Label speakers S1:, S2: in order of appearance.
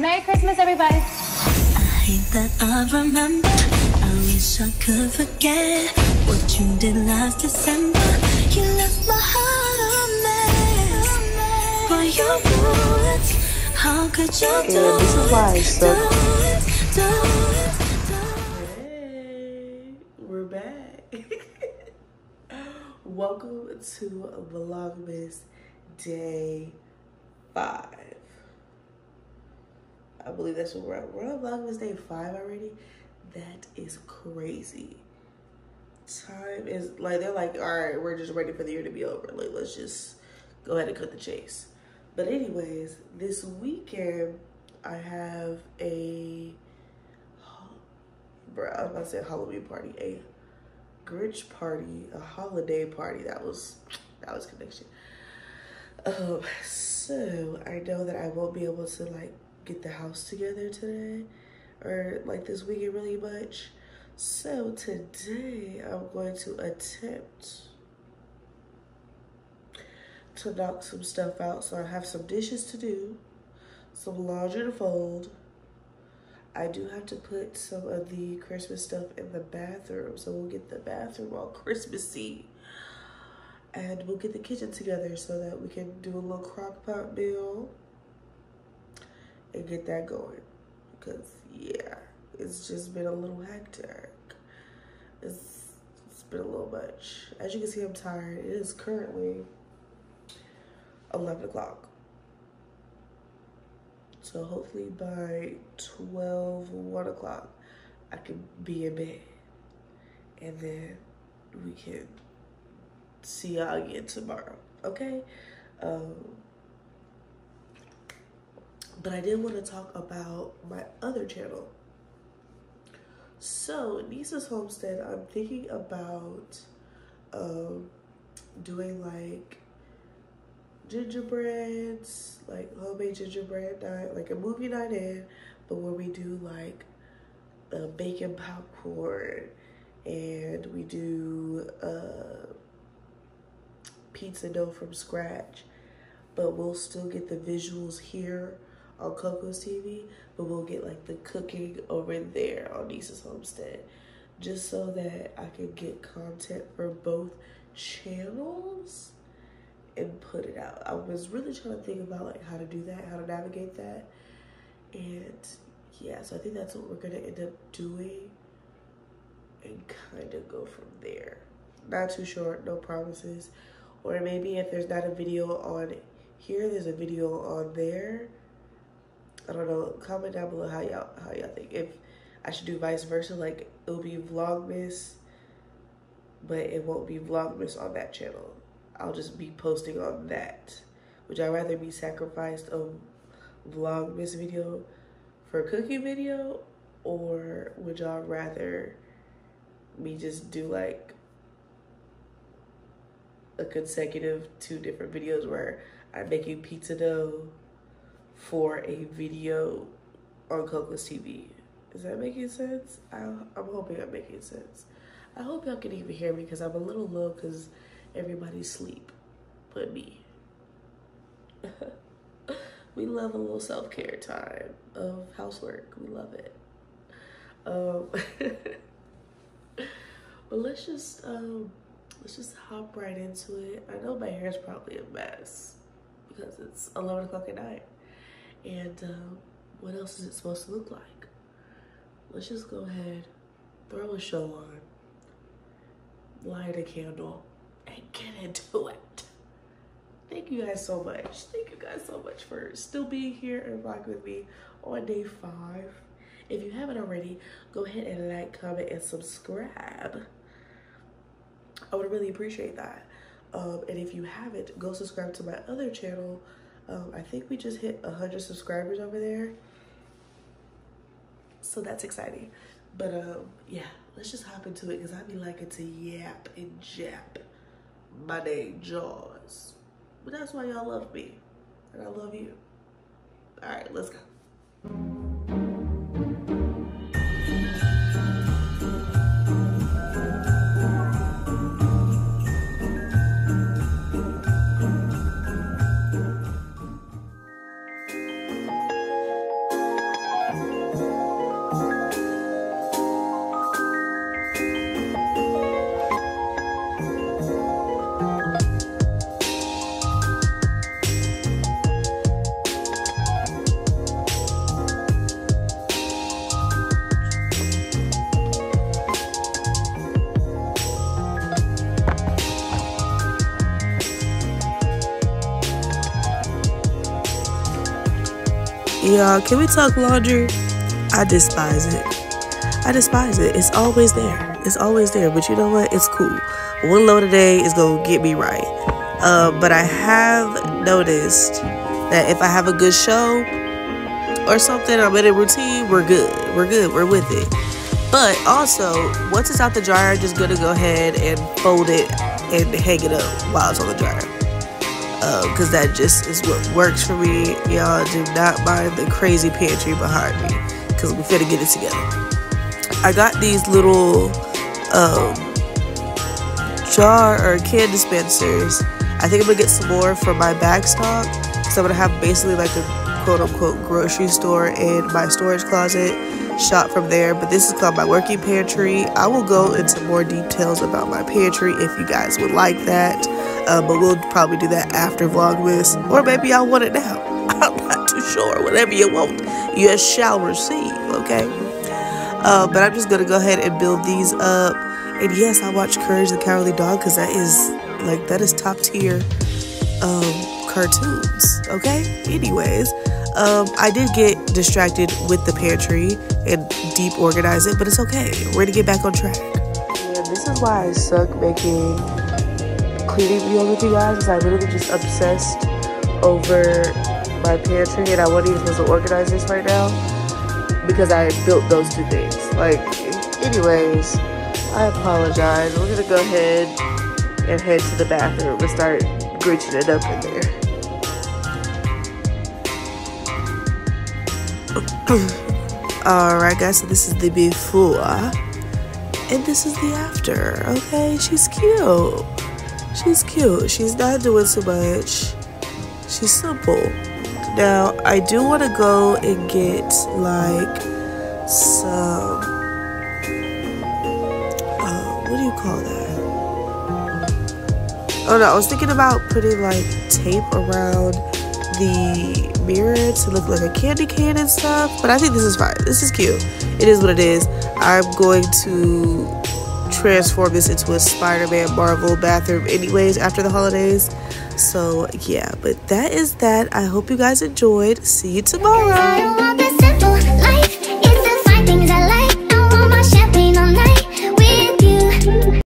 S1: Merry Christmas, everybody.
S2: I hate that I remember. I wish I could forget what you did last December. You left my heart a mess. For your bullets, how could you
S3: Yeah,
S2: do
S3: this is why I
S2: it?
S3: suck.
S2: Do it, do it, do it.
S4: Hey, we're back. Welcome to Vlogmas Day 5. I believe that's what we're at. We're on Vlogmas Day 5 already. That is crazy. Time is like, they're like, all right, we're just ready for the year to be over. Like, let's just go ahead and cut the chase. But, anyways, this weekend, I have a bro, I was about to say Halloween party, a Grinch party, a holiday party. That was that was connection. Um, so I know that I won't be able to like get the house together today or like this weekend really much. So today I'm going to attempt to knock some stuff out. So I have some dishes to do, some laundry to fold. I do have to put some of the Christmas stuff in the bathroom, so we'll get the bathroom all Christmassy. And we'll get the kitchen together so that we can do a little crock pot meal and get that going. Because, yeah, it's just been a little hectic. It's, it's been a little much. As you can see, I'm tired. It is currently 11 o'clock. So hopefully by 12, 1 o'clock, I can be in bed. And then we can see y'all again tomorrow. Okay? Um, but I did want to talk about my other channel. So, Nisa's Homestead, I'm thinking about um, doing like gingerbreads, like homemade gingerbread night, like a movie night in, but where we do like uh, bacon popcorn and we do uh, pizza dough from scratch, but we'll still get the visuals here on Coco's TV, but we'll get like the cooking over there on Nisa's Homestead, just so that I can get content for both channels and put it out. I was really trying to think about like how to do that, how to navigate that. And yeah, so I think that's what we're gonna end up doing and kind of go from there. Not too short, no promises. Or maybe if there's not a video on here, there's a video on there. I don't know. Comment down below how y'all how y'all think. If I should do vice versa, like it'll be Vlogmas, but it won't be Vlogmas on that channel. I'll just be posting on that. Would y'all rather be sacrificed a Vlogmas video for a cooking video? Or would y'all rather me just do like a consecutive two different videos where I'm making pizza dough for a video on Coco's TV? Is that making sense? I, I'm hoping I'm making sense. I hope y'all can even hear me because I'm a little low because everybody sleep but me. we love a little self-care time of housework. We love it. Um, but let's just um, let's just hop right into it. I know my hair is probably a mess because it's 11 o'clock at night. And um, what else is it supposed to look like? Let's just go ahead, throw a show on, light a candle, and get into it. Thank you guys so much. Thank you guys so much for still being here and rocking with me on day five. If you haven't already, go ahead and like, comment, and subscribe. I would really appreciate that. Um, and if you haven't, go subscribe to my other channel. Um, I think we just hit 100 subscribers over there. So that's exciting. But um, yeah, let's just hop into it because I'd be liking to yap and jap my name Jaws. But that's why y'all love me. And I love you. All right, let's go. Y'all, can we talk laundry? I despise it. I despise it. It's always there. It's always there. But you know what? It's cool. One load a day is going to get me right. Uh, but I have noticed that if I have a good show or something, I'm in a routine, we're good. We're good. We're with it. But also, once it's out the dryer, I'm just gonna go ahead and fold it and hang it up while it's on the dryer. Because uh, that just is what works for me. Y'all do not mind the crazy pantry behind me. Because we finna get it together. I got these little um, jar or can dispensers. I think I'm gonna get some more for my bag stock. So I'm gonna have basically like a quote unquote grocery store in my storage closet shop from there but this is called my working pantry i will go into more details about my pantry if you guys would like that uh, but we'll probably do that after vlogmas or maybe i want it now. I'm not too sure. Whatever you want you shall receive okay? Uh, but i'm just gonna go ahead and build these up. And yes i watch courage the cowardly dog because that is like that is top tier um, cartoons okay? Anyways um, I did get distracted with the pantry and deep organize it, but it's okay. We're gonna get back on track. Yeah, this is why I suck making cleaning videos with you guys, is I literally just obsessed over my pantry and I wasn't even supposed to organize this right now because I built those two things. Like, anyways, I apologize. We're gonna go ahead and head to the bathroom and start Grinching it up in there. Alright guys, so this is the before and this is the after, okay? She's cute. She's cute. She's not doing too much. She's simple. Now, I do want to go and get like some uh, what do you call that? Oh no, I was thinking about putting like tape around the mirror to look like a candy cane and stuff, but I think this is fine. This is cute. It is what it is. I'm going to transform this into a Spider-Man Marvel bathroom anyways after the holidays. So yeah, but that is that. I hope you guys enjoyed. See you tomorrow.